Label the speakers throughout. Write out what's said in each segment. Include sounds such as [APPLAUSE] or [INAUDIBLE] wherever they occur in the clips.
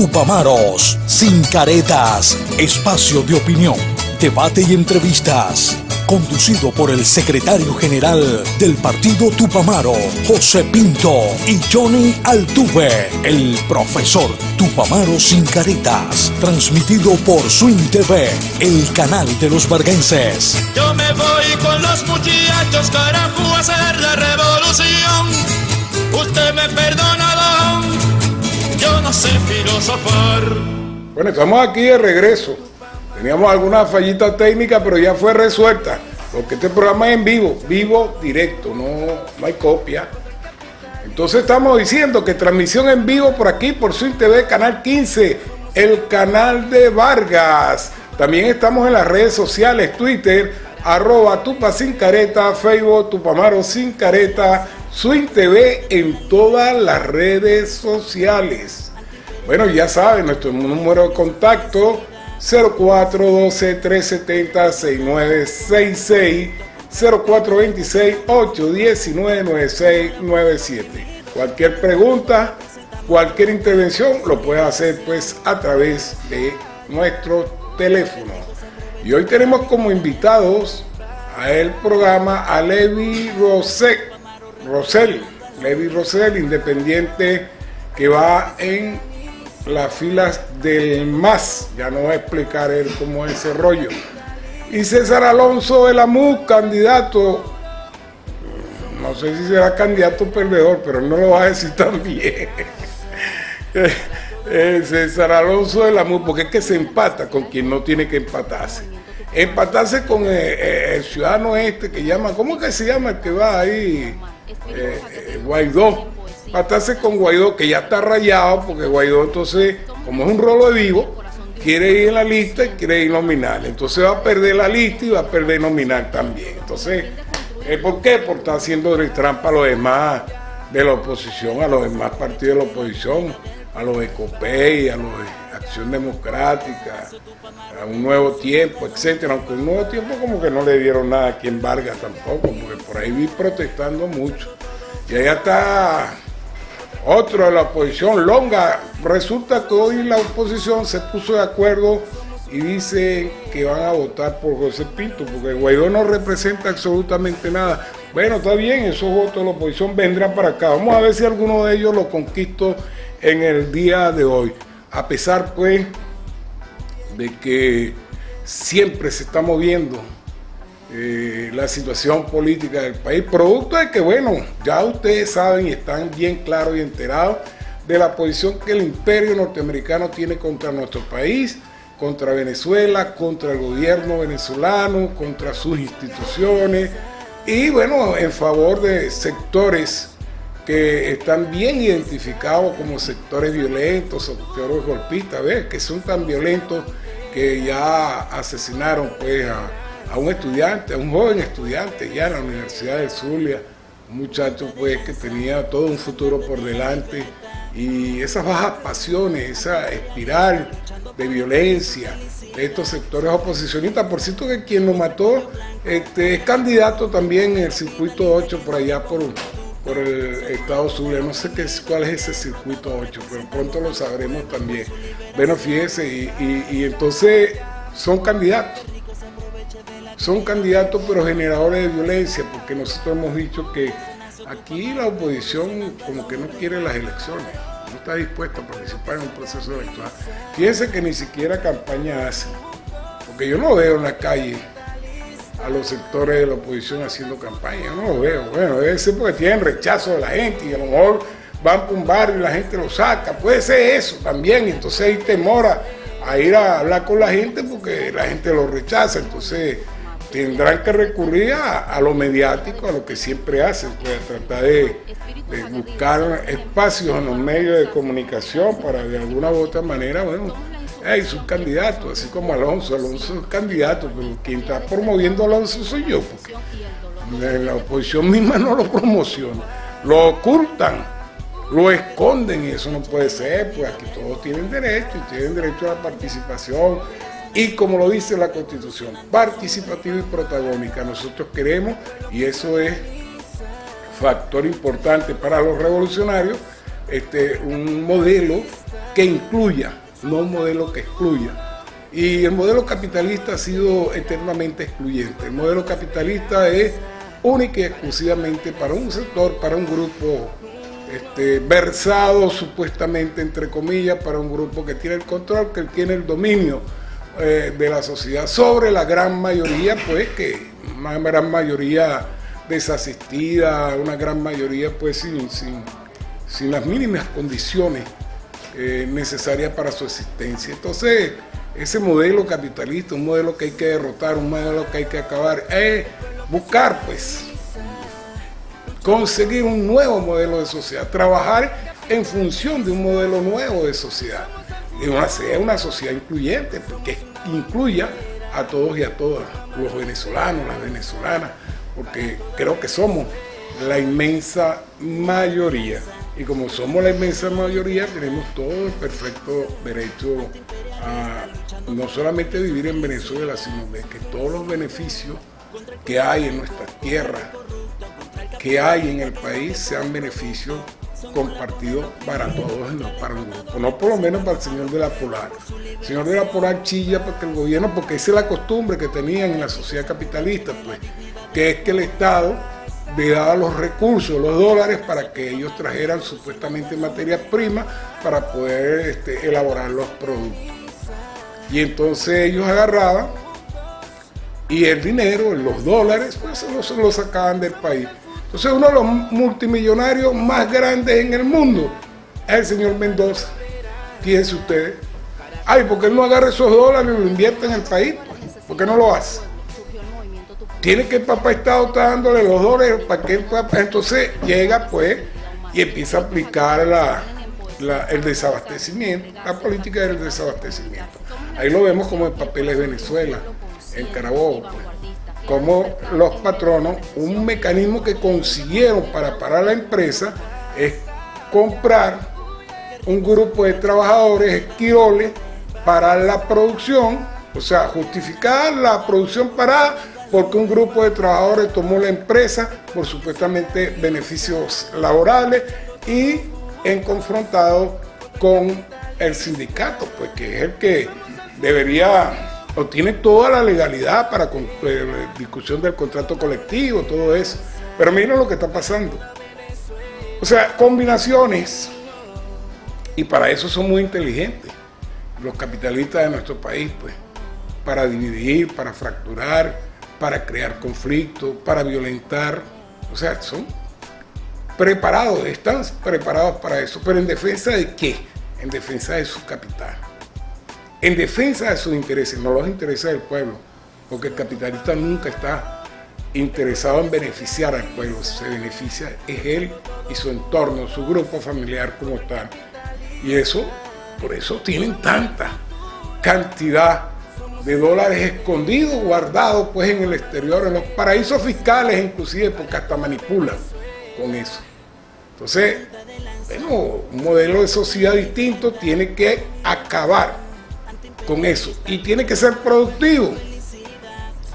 Speaker 1: Tupamaros, sin caretas, espacio de opinión, debate y entrevistas. Conducido por el secretario general del partido Tupamaro, José Pinto, y Johnny Altuve, el profesor Tupamaro sin caretas. Transmitido por Swing TV, el canal de los varguenses.
Speaker 2: Yo me voy con los muchachos, carajo, a hacer la revolución. Usted me perdona, don, yo no sé filosofar.
Speaker 3: Bueno, estamos aquí de regreso. Teníamos alguna fallita técnica, pero ya fue resuelta. Porque este programa es en vivo, vivo, directo, no, no hay copia. Entonces estamos diciendo que transmisión en vivo por aquí, por Swing TV, Canal 15, el canal de Vargas. También estamos en las redes sociales, Twitter, arroba Tupa Sin Careta, Facebook Tupamaro Sin Careta, Swing TV en todas las redes sociales. Bueno, ya saben, nuestro número de contacto 0412-370-6966, 0426-819-9697. Cualquier pregunta, cualquier intervención lo puede hacer pues a través de nuestro teléfono. Y hoy tenemos como invitados a el programa a Levi Rosell, Levi Rosell, independiente que va en las filas del MAS, ya no voy a explicar él cómo es ese rollo. Y César Alonso de la candidato, no sé si será candidato perdedor, pero no lo va a decir [LAUGHS] también. César Alonso de la porque es que se empata con quien no tiene que empatarse. Empatarse con el, el ciudadano este que llama, ¿cómo que se llama el que va ahí? Eh, eh, Guaidó matarse con Guaidó, que ya está rayado, porque Guaidó entonces, como es un rolo de vivo, quiere ir en la lista y quiere ir nominal. Entonces va a perder la lista y va a perder nominal también. Entonces, ¿por qué? Porque está haciendo trampa a los demás de la oposición, a los demás partidos de la oposición, a los de COPEI, a los de Democrática, a un nuevo tiempo, etcétera. Aunque un nuevo tiempo como que no le dieron nada aquí en Vargas tampoco, porque por ahí vi protestando mucho. Y allá está otro de la oposición, Longa. Resulta que hoy la oposición se puso de acuerdo y dice que van a votar por José Pinto, porque Guaidó no representa absolutamente nada. Bueno, está bien, esos votos de la oposición vendrán para acá. Vamos a ver si alguno de ellos lo conquisto en el día de hoy. A pesar, pues, de que siempre se está moviendo eh, la situación política del país, producto de que, bueno, ya ustedes saben y están bien claros y enterados de la posición que el imperio norteamericano tiene contra nuestro país, contra Venezuela, contra el gobierno venezolano, contra sus instituciones y, bueno, en favor de sectores que están bien identificados como sectores violentos, sectores golpistas, ¿ves? que son tan violentos que ya asesinaron pues a un estudiante, a un joven estudiante ya en la Universidad de Zulia, un muchacho pues que tenía todo un futuro por delante y esas bajas pasiones, esa espiral de violencia de estos sectores oposicionistas, por cierto que quien lo mató este, es candidato también en el circuito 8 por allá por, por el estado Zulia, no sé qué, cuál es ese circuito 8, pero pronto lo sabremos también. Bueno, fíjese, y, y entonces son candidatos son candidatos pero generadores de violencia, porque nosotros hemos dicho que aquí la oposición como que no quiere las elecciones, no está dispuesta a participar en un proceso electoral. Fíjense que ni siquiera campaña hacen, porque yo no veo en la calle a los sectores de la oposición haciendo campaña, no lo veo. Bueno, debe ser porque tienen rechazo de la gente y a lo mejor van por un barrio y la gente lo saca, puede ser eso también, entonces hay temor a ir a hablar con la gente porque la gente lo rechaza, entonces tendrán que recurrir a, lo mediático, a lo que siempre hacen, pues tratar de, buscar espacios en los medios de comunicación para de alguna u otra manera, bueno, hey, un candidato, así como Alonso, Alonso es candidato, pero quien está promoviendo a Alonso soy yo, porque la oposición misma no lo promociona, lo ocultan, lo esconden y eso no puede ser, pues aquí todos tienen derecho y tienen derecho a la participación y como lo dice la Constitución, participativa y protagónica. Nosotros queremos, y eso es factor importante para los revolucionarios, este, un modelo que incluya, no un modelo que excluya. Y el modelo capitalista ha sido eternamente excluyente. El modelo capitalista es única y exclusivamente para un sector, para un grupo este, versado supuestamente, entre comillas, para un grupo que tiene el control, que tiene el dominio eh, de la sociedad sobre la gran mayoría, pues que una gran mayoría desasistida, una gran mayoría pues sin, sin, las mínimas condiciones eh, necesarias para su existencia. Entonces, ese modelo capitalista, un modelo que hay que derrotar, un modelo que hay que acabar, es buscar pues conseguir un nuevo modelo de sociedad, trabajar en función de un modelo nuevo de sociedad. Y una, una sociedad incluyente, que incluya a todos y a todas, los venezolanos, las venezolanas, porque creo que somos la inmensa mayoría. Y como somos la inmensa mayoría, tenemos todo el perfecto derecho a no solamente vivir en Venezuela, sino de que todos los beneficios que hay en nuestra tierra, que hay en el país sean beneficios compartidos para todos no para un grupo, no por lo menos para el señor de la Polar. El señor de la Polar chilla porque el gobierno, porque esa es la costumbre que tenían en la sociedad capitalista, pues, que es que el Estado le daba los recursos, los dólares, para que ellos trajeran supuestamente materias primas para poder este, elaborar los productos. Y entonces ellos agarraban y el dinero, los dólares, pues se los sacaban del país. Entonces uno de los multimillonarios más grandes en el mundo es el señor Mendoza. Fíjense ustedes. Ay, porque él no agarra esos dólares y lo invierte en el país? ¿Por qué no lo hace? Tiene que el papá Estado está dándole los dólares para que el papá... Entonces llega pues y empieza a aplicar el desabastecimiento, la política del desabastecimiento. Ahí lo vemos como el papel de Venezuela, en Carabobo. Pues como los patronos, un mecanismo que consiguieron para parar la empresa es comprar un grupo de trabajadores esquiroles para la producción, o sea, justificar la producción parada porque un grupo de trabajadores tomó la empresa por supuestamente beneficios laborales y en confrontado con el sindicato, pues que es el que debería o tiene toda la legalidad para eh, la discusión del contrato colectivo, todo eso. Pero miren lo que está pasando. O sea, combinaciones. Y para eso son muy inteligentes los capitalistas de nuestro país, pues. Para dividir, para fracturar, para crear conflictos, para violentar. O sea, son preparados, están preparados para eso. Pero en defensa de qué? En defensa de su capital en defensa de sus intereses, no los intereses del pueblo, porque el capitalista nunca está interesado en beneficiar al pueblo, se beneficia es él y su entorno, su grupo familiar como tal. Y eso, por eso tienen tanta cantidad de dólares escondidos, guardados pues en el exterior, en los paraísos fiscales inclusive, porque hasta manipulan con eso. Entonces, bueno, un modelo de sociedad distinto tiene que acabar con eso. Y tiene que ser productivo.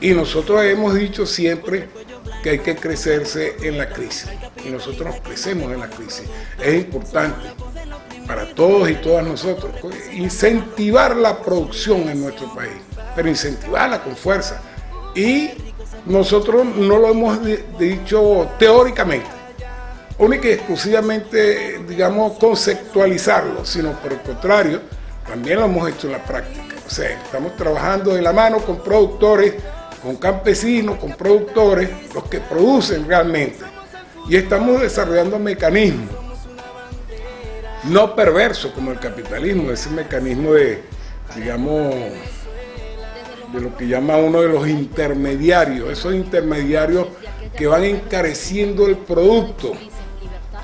Speaker 3: Y nosotros hemos dicho siempre que hay que crecerse en la crisis. Y nosotros crecemos en la crisis. Es importante para todos y todas nosotros pues, incentivar la producción en nuestro país, pero incentivarla con fuerza. Y nosotros no lo hemos dicho teóricamente, única y exclusivamente, digamos, conceptualizarlo, sino por el contrario, también lo hemos hecho en la práctica. O sea, estamos trabajando de la mano con productores, con campesinos, con productores, los que producen realmente. Y estamos desarrollando mecanismos no perversos como el capitalismo, ese mecanismo de, digamos, de lo que llama uno de los intermediarios, esos intermediarios que van encareciendo el producto.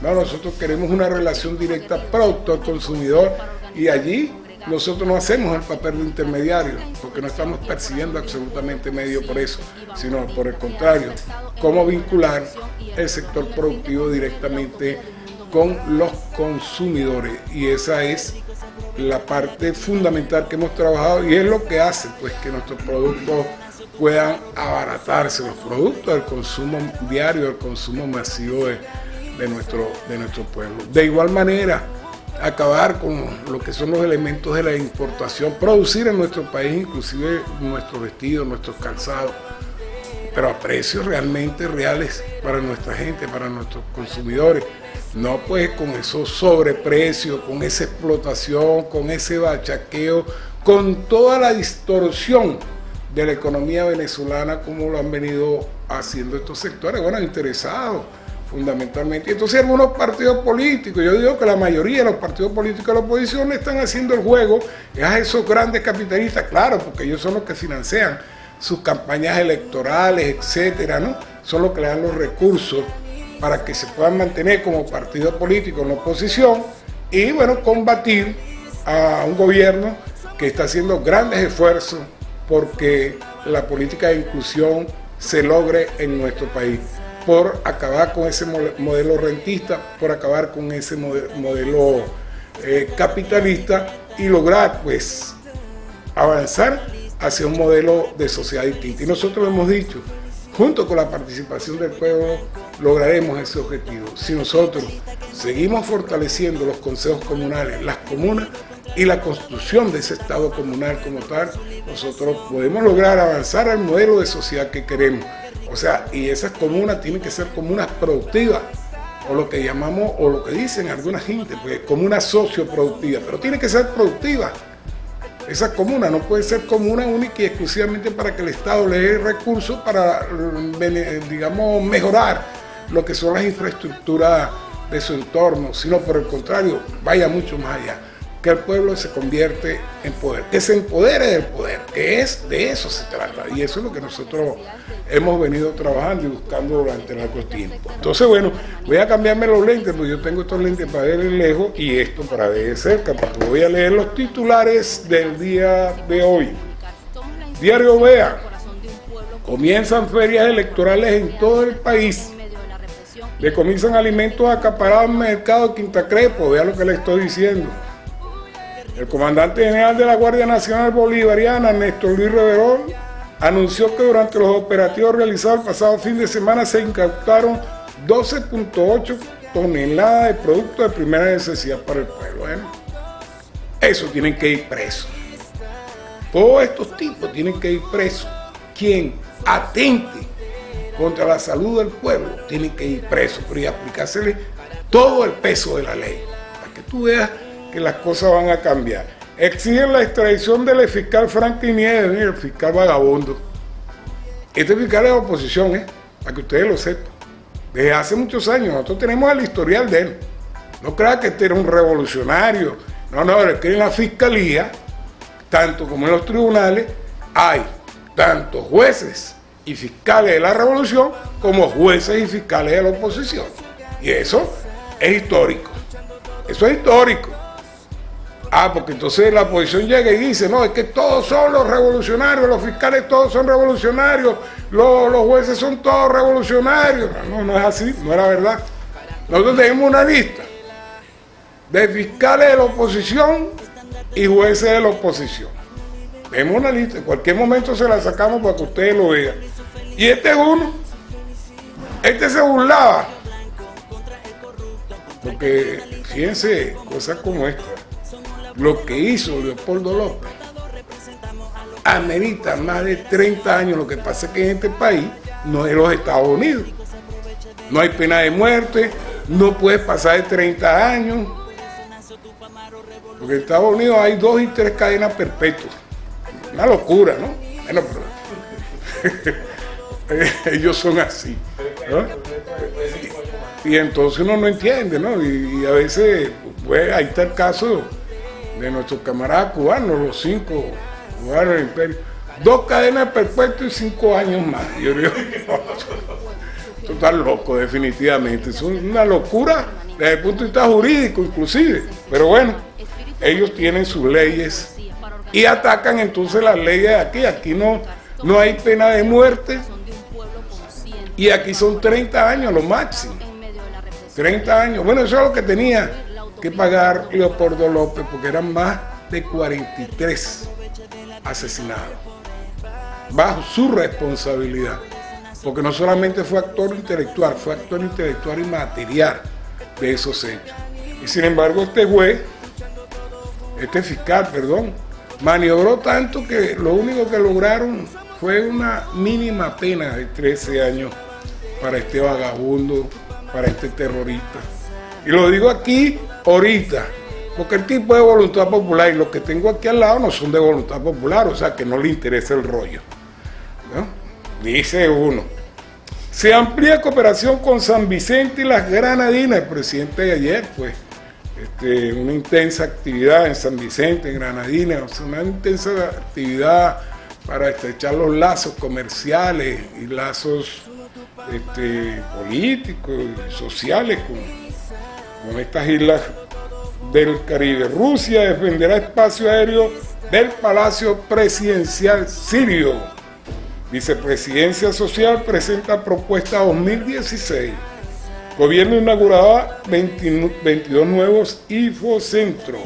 Speaker 3: No, nosotros queremos una relación directa productor-consumidor y allí nosotros no hacemos el papel de intermediario, porque no estamos percibiendo absolutamente medio por eso, sino por el contrario, cómo vincular el sector productivo directamente con los consumidores. Y esa es la parte fundamental que hemos trabajado y es lo que hace pues que nuestros productos puedan abaratarse, los productos del consumo diario, del consumo masivo de, nuestro, de nuestro pueblo. De igual manera, acabar con lo que son los elementos de la importación, producir en nuestro país inclusive nuestros vestidos, nuestros calzados, pero a precios realmente reales para nuestra gente, para nuestros consumidores. No pues con esos sobreprecios, con esa explotación, con ese bachaqueo, con toda la distorsión de la economía venezolana como lo han venido haciendo estos sectores, bueno, interesados fundamentalmente. Entonces algunos partidos políticos, yo digo que la mayoría de los partidos políticos de la oposición están haciendo el juego a esos grandes capitalistas, claro, porque ellos son los que financian sus campañas electorales, etcétera, ¿no? Son los que le dan los recursos para que se puedan mantener como partido político en la oposición y, bueno, combatir a un gobierno que está haciendo grandes esfuerzos porque la política de inclusión se logre en nuestro país por acabar con ese modelo rentista, por acabar con ese modelo eh, capitalista y lograr pues avanzar hacia un modelo de sociedad distinta. Y nosotros hemos dicho, junto con la participación del pueblo, lograremos ese objetivo. Si nosotros seguimos fortaleciendo los consejos comunales, las comunas y la construcción de ese Estado comunal como tal, nosotros podemos lograr avanzar al modelo de sociedad que queremos. O sea, y esas comunas tienen que ser comunas productivas, o lo que llamamos, o lo que dicen alguna gente, pues comunas socioproductivas, pero tiene que ser productiva. Esa comuna no puede ser comuna única y exclusivamente para que el Estado le dé recursos para, digamos, mejorar lo que son las infraestructuras de su entorno, sino por el contrario, vaya mucho más allá que el pueblo se convierte en poder, que se empodere del poder, que es de eso se trata. Y eso es lo que nosotros hemos venido trabajando y buscando durante largo tiempo. Entonces, bueno, voy a cambiarme los lentes, porque yo tengo estos lentes para ver lejos y esto para ver de cerca, porque voy a leer los titulares del día de hoy. Diario Vea. Comienzan ferias electorales en todo el país. Decomisan alimentos acaparados en el mercado de Quinta Crepo. Vea lo que le estoy diciendo. El comandante general de la Guardia Nacional Bolivariana, Néstor Luis Reverón, anunció que durante los operativos realizados el pasado fin de semana se incautaron 12.8 toneladas de productos de primera necesidad para el pueblo. ¿eh? Eso tienen que ir presos. Todos estos tipos tienen que ir presos. Quien atente contra la salud del pueblo tiene que ir preso, y aplicársele todo el peso de la ley. Para que tú veas que las cosas van a cambiar. Exigen la extradición del fiscal Franklin Nieves, el fiscal vagabundo. Este fiscal es de oposición, ¿eh? para que ustedes lo sepan. Desde hace muchos años, nosotros tenemos el historial de él. No crea que este era un revolucionario. No, no, es que en la fiscalía, tanto como en los tribunales, hay tanto jueces y fiscales de la revolución como jueces y fiscales de la oposición. Y eso es histórico. Eso es histórico. Ah, porque entonces la oposición llega y dice, no, es que todos son los revolucionarios, los fiscales todos son revolucionarios, los, jueces son todos revolucionarios. No, no es así, no era verdad. Nosotros tenemos una lista de fiscales de la oposición y jueces de la oposición. Tenemos una lista, en cualquier momento se la sacamos para que ustedes lo vean. Y este es uno, este se burlaba. Porque fíjense, cosas como esta lo que hizo Leopoldo López amerita más de 30 años. Lo que pasa es que en este país no es los Estados Unidos. No hay pena de muerte, no puedes pasar de 30 años. Porque en Estados Unidos hay dos y tres cadenas perpetuas. Una locura, ¿no? Bueno, pero [LAUGHS] ellos son así. Y, entonces uno no entiende, ¿no? Y, a veces, pues ahí está el caso de nuestros camaradas cubanos, los cinco cubanos del imperio. Dos cadenas perpetuas y cinco años más. Yo digo, [LAUGHS] esto está loco, definitivamente. Es una locura desde el punto de vista jurídico, inclusive. Pero bueno, ellos tienen sus leyes y atacan entonces las leyes de aquí. Aquí no, no hay pena de muerte y aquí son 30 años lo máximo. 30 años. Bueno, eso es lo que tenía que pagar Leopoldo López porque eran más de 43 asesinados bajo su responsabilidad. Porque no solamente fue actor intelectual, fue actor intelectual y material de esos hechos. Y sin embargo este juez, este fiscal, perdón, maniobró tanto que lo único que lograron fue una mínima pena de 13 años para este vagabundo, para este terrorista. Y lo digo aquí ahorita, porque el tipo de voluntad popular y los que tengo aquí al lado no son de voluntad popular, o sea que no le interesa el rollo. Dice uno. Se amplía cooperación con San Vicente y las Granadinas. El presidente de ayer, pues, este, una intensa actividad en San Vicente, en Granadinas, una intensa actividad para estrechar los lazos comerciales y lazos este, políticos y sociales con, con estas islas del Caribe. Rusia defenderá espacio aéreo del Palacio Presidencial Sirio. Vicepresidencia Social presenta propuesta 2016. Gobierno inauguraba 22 nuevos infocentros.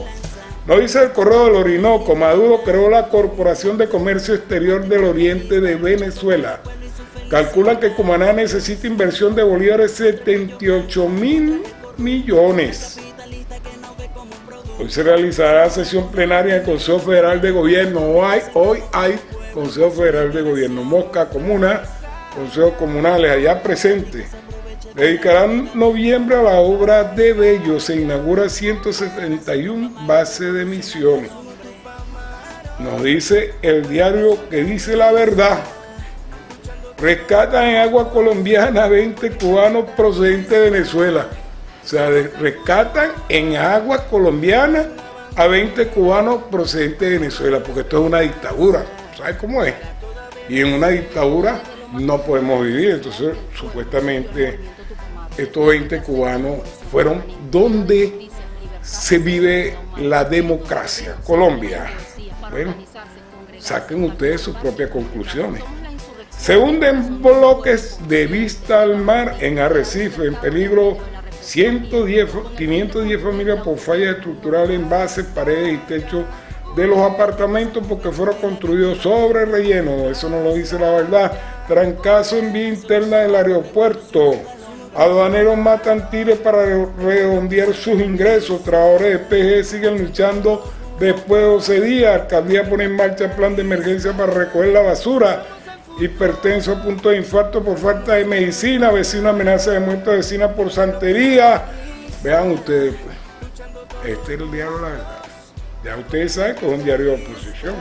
Speaker 3: No dice el correo del Orinoco, Maduro creó la Corporación de Comercio Exterior del Oriente de Venezuela. Calculan que Cumaná necesita inversión de bolívares 78 mil millones. Hoy se realizará sesión plenaria del Consejo Federal de Gobierno. Hoy hay, Consejo Federal de Gobierno. Mosca Comuna, Consejos Comunales allá presentes. Dedicarán noviembre a la obra de Bello. Se inaugura 171 base de misiones. Nos dice el diario que dice la verdad. Rescatan en agua colombiana 20 cubanos procedentes de Venezuela. Sea, rescatan en agua colombiana a 20 cubanos procedentes de Venezuela, porque esto es una dictadura. ¿Sabes cómo es? Y en una dictadura no podemos vivir. Entonces, supuestamente, estos 20 cubanos fueron donde se vive la democracia. Colombia. Bueno, saquen ustedes sus propias conclusiones. Se hunden bloques de vista al mar en Arrecife, en peligro 110, 510 familias por fallas estructurales en bases, paredes y techos de los apartamentos porque fueron construidos sobre relleno. Eso no lo dice la verdad. Trancazo en vía interna del aeropuerto. Aduaneros matan tires para redondear sus ingresos. Trabajadores de PG siguen luchando después de 12 días. Alcaldía pone en marcha plan de emergencia para recoger la basura hipertenso a punto de infarto por falta de medicina, vecino amenaza de muerte vecina por santería. Vean ustedes, pues, este es el diario La Verdad. Ya ustedes saben que es un diario de oposición.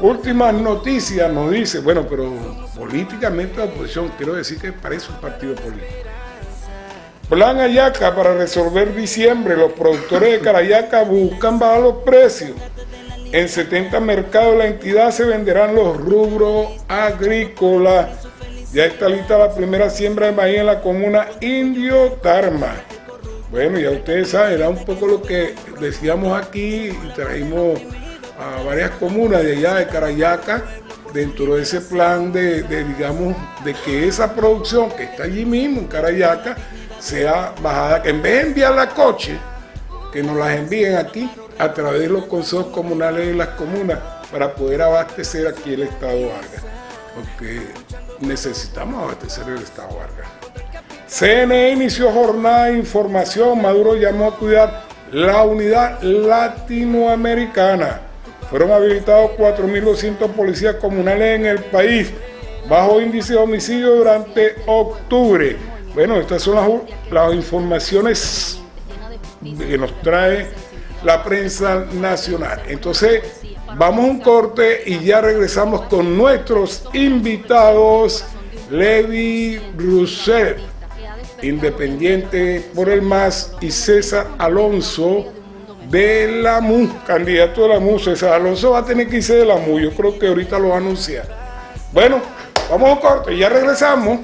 Speaker 3: Últimas noticias nos dice, bueno, pero políticamente la oposición, quiero decir que parece un partido político. Plan Ayaca para resolver diciembre. Los productores de Carayaca buscan bajar los precios. En 70 mercados de la entidad se venderán los rubros agrícolas. Ya está lista la primera siembra de maíz en la comuna Indio Tarma. Bueno, ya ustedes saben, era un poco lo que decíamos aquí y trajimos a varias comunas de allá de Carayaca dentro de ese plan de, digamos, de que esa producción que está allí mismo en Carayaca sea bajada, que en vez de enviarla a coche, que nos las envíen aquí a través de los consejos comunales de las comunas para poder abastecer aquí el Estado Vargas, porque necesitamos abastecer el Estado Vargas. CNE inició jornada de información, Maduro llamó a cuidar la unidad latinoamericana. Fueron habilitados 4.200 policías comunales en el país, bajo índice de homicidio durante octubre. Bueno, estas son las, las informaciones que nos trae la prensa nacional. Entonces, vamos a un corte y ya regresamos con nuestros invitados, Levi Rousseff, independiente por el MAS, y César Alonso de la MU, candidato de la MU. César Alonso va a tener que irse de la MU, yo creo que ahorita lo va a anunciar. Bueno, vamos a un corte ya regresamos.